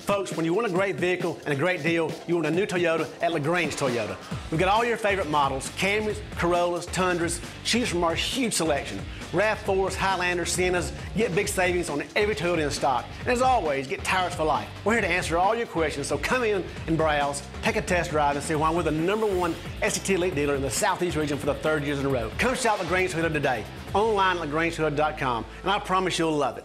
Folks, when you want a great vehicle and a great deal, you want a new Toyota at LaGrange Toyota. We've got all your favorite models, Camrys, Corollas, Tundras. Choose from our huge selection. RAV4s, Highlanders, Siennas. Get big savings on every Toyota in stock. And as always, get tires for life. We're here to answer all your questions, so come in and browse, take a test drive, and see why we're the number one SCT Elite dealer in the Southeast region for the third year in a row. Come shop LaGrange Toyota today, online at LaGrangeToyota.com, and I promise you'll love it.